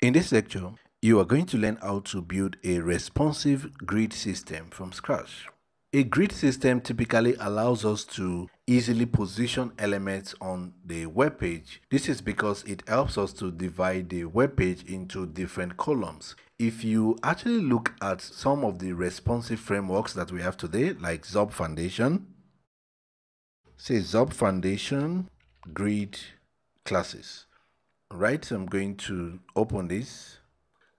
In this lecture, you are going to learn how to build a responsive grid system from scratch. A grid system typically allows us to easily position elements on the web page. This is because it helps us to divide the web page into different columns. If you actually look at some of the responsive frameworks that we have today, like Zurb Foundation, say Zurb Foundation Grid Classes right so i'm going to open this.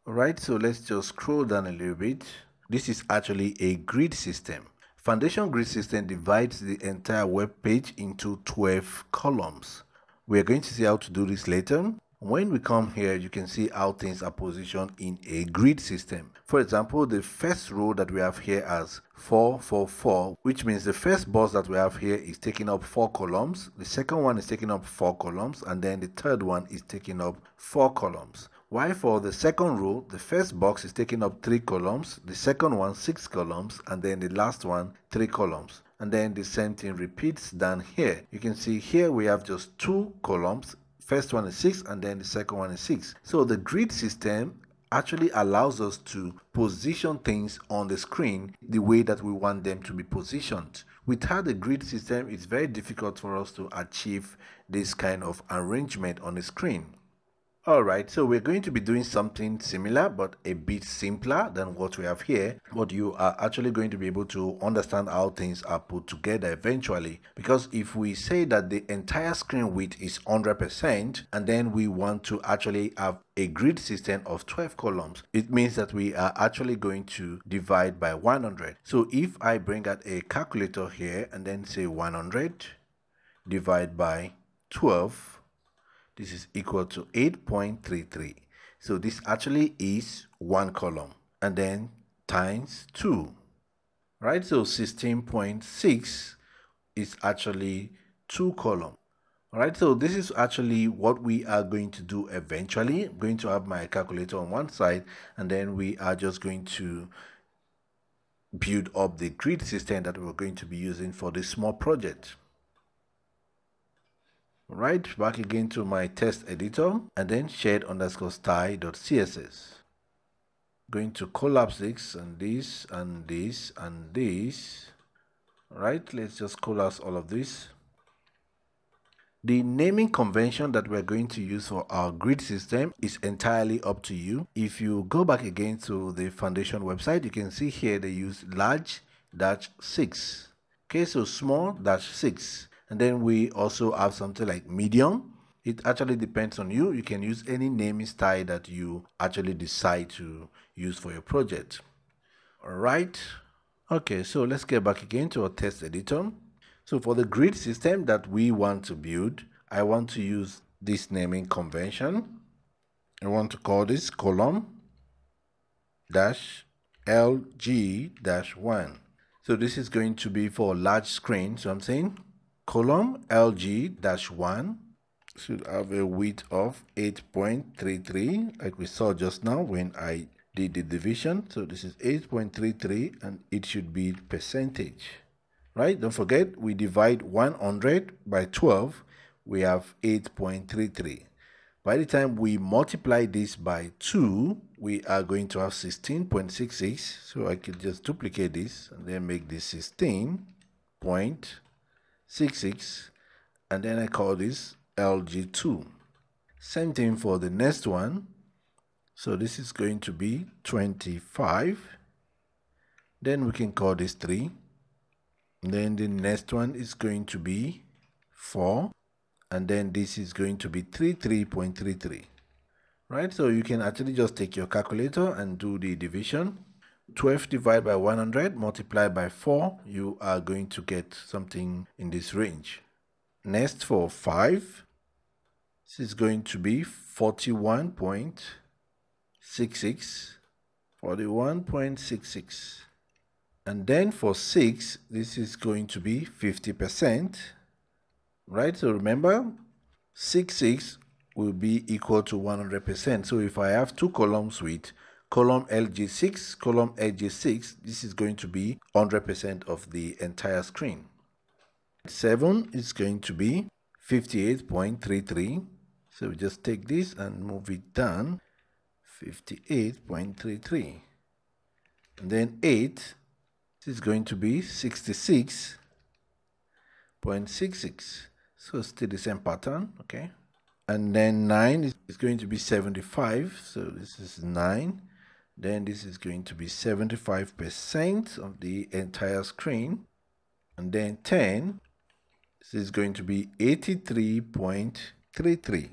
All right so let's just scroll down a little bit. This is actually a grid system. Foundation grid system divides the entire web page into 12 columns. We are going to see how to do this later when we come here, you can see how things are positioned in a grid system. For example, the first row that we have here as 4, 4, 4, which means the first box that we have here is taking up 4 columns, the second one is taking up 4 columns, and then the third one is taking up 4 columns. While for the second row, the first box is taking up 3 columns, the second one 6 columns, and then the last one 3 columns and then the same thing repeats down here you can see here we have just two columns first one is 6 and then the second one is 6 so the grid system actually allows us to position things on the screen the way that we want them to be positioned. Without the grid system it's very difficult for us to achieve this kind of arrangement on the screen Alright, so we're going to be doing something similar but a bit simpler than what we have here. But you are actually going to be able to understand how things are put together eventually. Because if we say that the entire screen width is 100% and then we want to actually have a grid system of 12 columns, it means that we are actually going to divide by 100. So if I bring out a calculator here and then say 100 divide by 12 this is equal to 8.33 so this actually is one column and then times 2 right? So 16.6 is actually two column all right? So this is actually what we are going to do eventually. I'm going to have my calculator on one side and then we are just going to build up the grid system that we're going to be using for this small project right back again to my text editor and then shared underscore style.css going to collapse this and this and this and this right let's just collapse all of this the naming convention that we're going to use for our grid system is entirely up to you. If you go back again to the foundation website, you can see here they use large dash 6. Okay, so small dash 6 and then we also have something like medium. It actually depends on you. You can use any naming style that you actually decide to use for your project. All right. Okay so let's get back again to our text editor. So for the grid system that we want to build i want to use this naming convention. I want to call this column dash lg dash 1 so this is going to be for large screen so i'm saying column LG-1 should have a width of 8.33 like we saw just now when I did the division. So this is 8.33 and it should be percentage right? Don't forget we divide 100 by 12 we have 8.33 by the time we multiply this by 2 we are going to have 16.66 so I can just duplicate this and then make this 16 point 66 and then I call this LG2 same thing for the next one. So this is going to be 25 then we can call this 3 then the next one is going to be 4 and then this is going to be 33.33 right? So you can actually just take your calculator and do the division 12 divided by 100 multiplied by 4 you are going to get something in this range. Next for 5 this is going to be 41.66 41.66 and then for 6 this is going to be 50 percent right? So remember 6 6 will be equal to 100 percent. So if I have two columns with column LG6, column LG6, this is going to be 100% of the entire screen. 7 is going to be 58.33. So we just take this and move it down. 58.33 and then 8 is going to be 66.66 so still the same pattern okay and then 9 is going to be 75 so this is 9 then this is going to be 75% of the entire screen. And then 10 this is going to be 83.33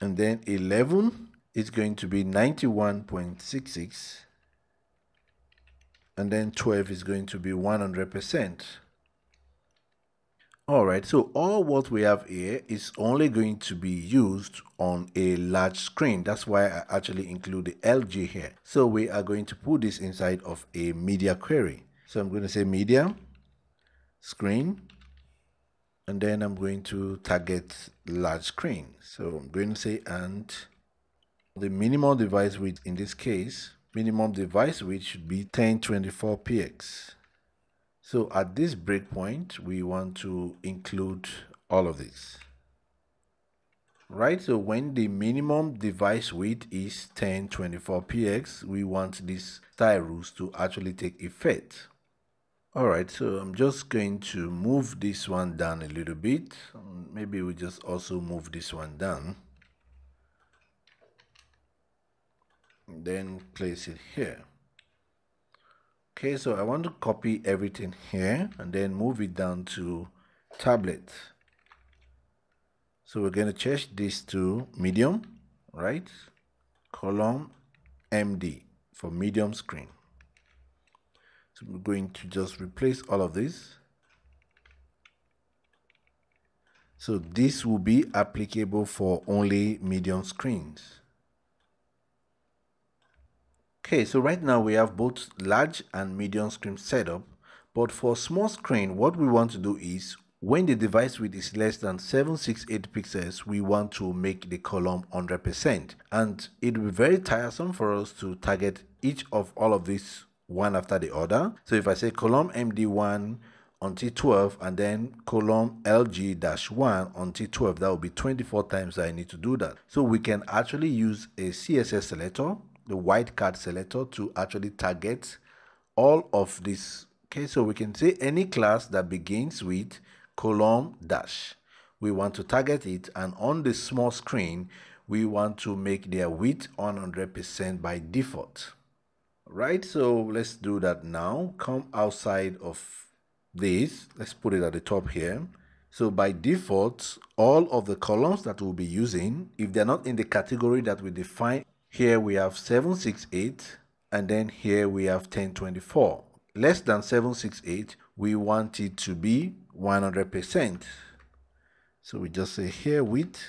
and then 11 is going to be 91.66 and then 12 is going to be 100%. Alright, so all what we have here is only going to be used on a large screen. That's why I actually include the LG here. So we are going to put this inside of a media query. So I'm going to say media, screen, and then I'm going to target large screen. So I'm going to say and the minimum device width in this case, minimum device width should be 1024px. So at this breakpoint, we want to include all of this. Right, so when the minimum device width is 1024px, we want these style rules to actually take effect. Alright, so I'm just going to move this one down a little bit. Um, maybe we just also move this one down. Then place it here. Okay, so I want to copy everything here and then move it down to tablet. So we're going to change this to medium, right? Column MD for medium screen. So we're going to just replace all of this. So this will be applicable for only medium screens. Okay, so right now we have both large and medium screen setup. But for small screen, what we want to do is when the device width is less than 768 pixels, we want to make the column 100%. And it will be very tiresome for us to target each of all of these one after the other. So if I say column MD1 until 12 and then column LG-1 until 12, that will be 24 times I need to do that. So we can actually use a CSS selector, the wildcard selector to actually target all of this. Okay, so we can say any class that begins with column dash. We want to target it and on the small screen, we want to make their width 100% by default right so let's do that now come outside of this let's put it at the top here so by default all of the columns that we'll be using if they're not in the category that we define here we have 768 and then here we have 1024 less than 768 we want it to be 100 percent. So we just say here width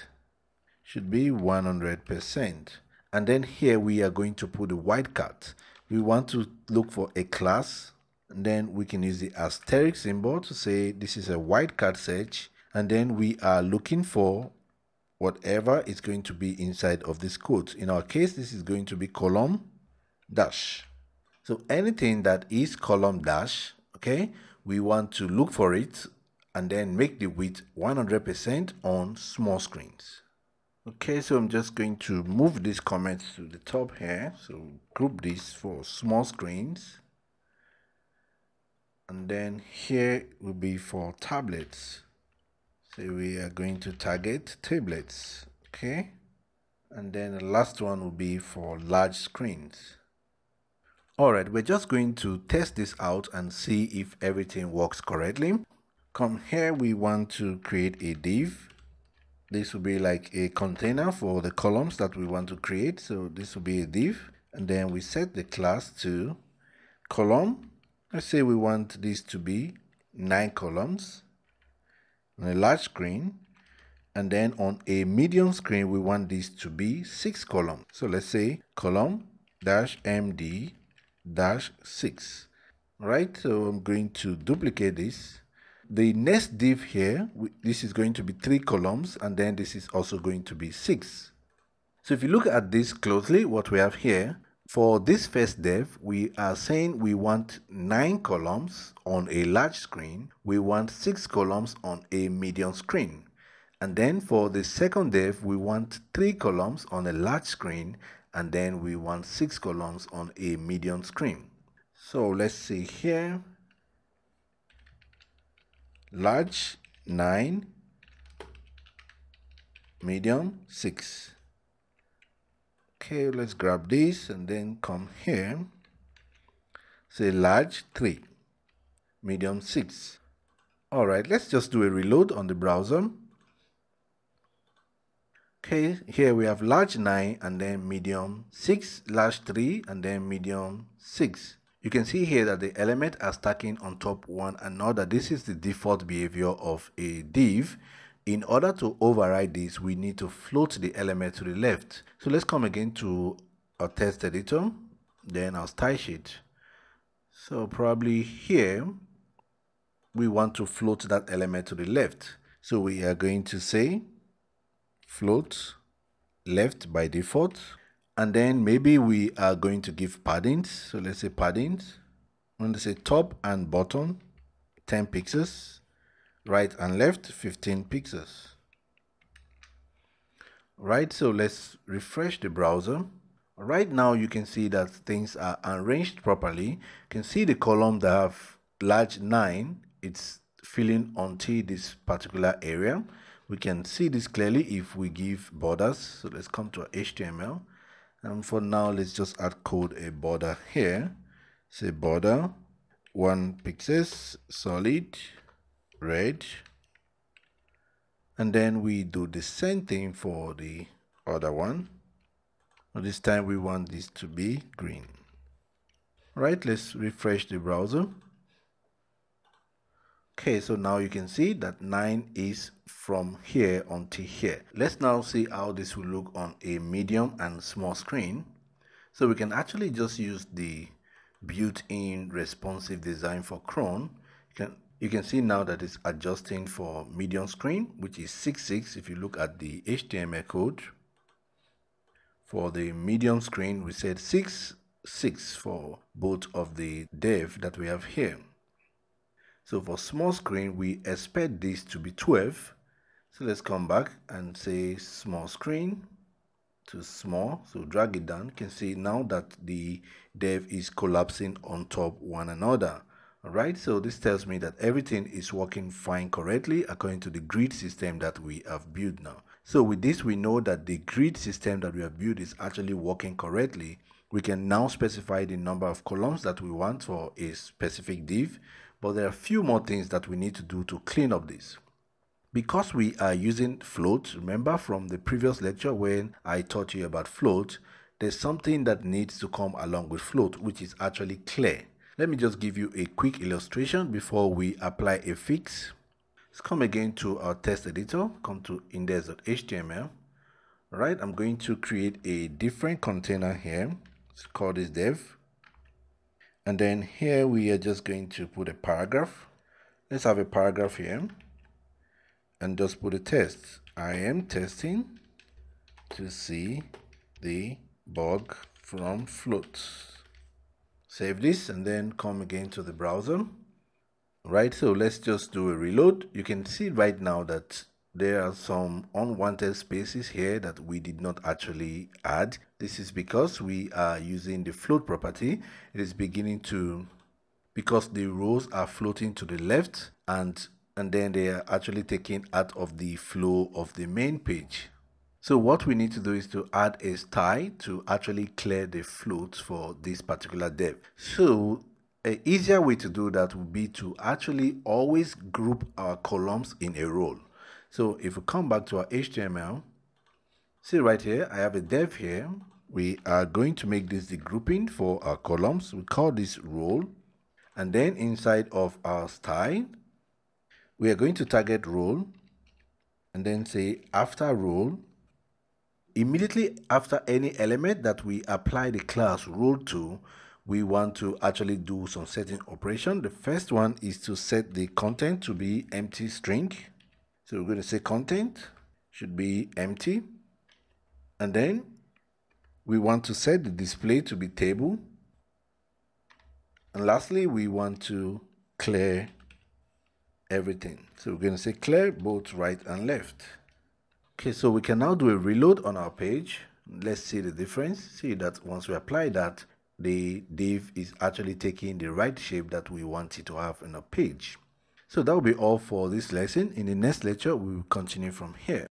should be 100 percent. And then here we are going to put the wildcard we want to look for a class. And then we can use the asterisk symbol to say this is a wildcard search. And then we are looking for whatever is going to be inside of this code in our case this is going to be column dash so anything that is column dash okay we want to look for it and then make the width 100% on small screens Okay, so I'm just going to move these comments to the top here. So group this for small screens. And then here will be for tablets. So we are going to target tablets. Okay. And then the last one will be for large screens. Alright, we're just going to test this out and see if everything works correctly. Come here, we want to create a div this will be like a container for the columns that we want to create so this will be a div and then we set the class to column let's say we want this to be nine columns on a large screen and then on a medium screen we want this to be six columns so let's say column dash md dash six. Right? So i'm going to duplicate this. The next div here, this is going to be three columns and then this is also going to be six. So if you look at this closely, what we have here, for this first dev, we are saying we want nine columns on a large screen. We want six columns on a medium screen. And then for the second dev, we want three columns on a large screen and then we want six columns on a medium screen. So let's see here. Large 9, medium 6. Okay, let's grab this and then come here. Say large 3, medium 6. All right, let's just do a reload on the browser. Okay, here we have large 9 and then medium 6, large 3 and then medium 6. You can see here that the element are stacking on top one another. This is the default behavior of a div. In order to override this, we need to float the element to the left. So let's come again to our text editor, then our style sheet. So probably here, we want to float that element to the left. So we are going to say float left by default. And then maybe we are going to give paddings. So let's say paddings. I'm going to say top and bottom 10 pixels, right and left 15 pixels. Right, so let's refresh the browser. Right now you can see that things are arranged properly. You can see the column that have large 9, it's filling onto this particular area we can see this clearly if we give borders so let's come to html and for now let's just add code a border here say border one pixels solid red and then we do the same thing for the other one but this time we want this to be green right let's refresh the browser Okay, so now you can see that 9 is from here until here. Let's now see how this will look on a medium and small screen. So we can actually just use the built-in responsive design for Chrome. You can, you can see now that it's adjusting for medium screen, which is 6.6 if you look at the HTML code. For the medium screen, we said 6.6 for both of the dev that we have here. So for small screen, we expect this to be 12. So let's come back and say small screen to small. So drag it down. You can see now that the dev is collapsing on top one another. All right, so this tells me that everything is working fine correctly according to the grid system that we have built now. So with this, we know that the grid system that we have built is actually working correctly. We can now specify the number of columns that we want for a specific div. But there are a few more things that we need to do to clean up this. Because we are using float, remember from the previous lecture when I taught you about float, there's something that needs to come along with float, which is actually clear. Let me just give you a quick illustration before we apply a fix. Let's come again to our text editor, come to index.html. Right, I'm going to create a different container here. Let's call this dev and then here we are just going to put a paragraph let's have a paragraph here and just put a test I am testing to see the bug from float save this and then come again to the browser right so let's just do a reload you can see right now that there are some unwanted spaces here that we did not actually add. This is because we are using the float property. It is beginning to, because the rows are floating to the left and, and then they are actually taken out of the flow of the main page. So what we need to do is to add a style to actually clear the float for this particular dev. So an easier way to do that would be to actually always group our columns in a row. So if we come back to our HTML, see right here, I have a dev here. We are going to make this the grouping for our columns. We call this role. And then inside of our style, we are going to target role and then say after role. Immediately after any element that we apply the class rule to, we want to actually do some setting operation. The first one is to set the content to be empty string. So we're going to say content should be empty. And then we want to set the display to be table. And lastly, we want to clear everything. So we're going to say clear both right and left. Okay, so we can now do a reload on our page. Let's see the difference. See that once we apply that, the div is actually taking the right shape that we want it to have in a page. So that will be all for this lesson. In the next lecture, we will continue from here.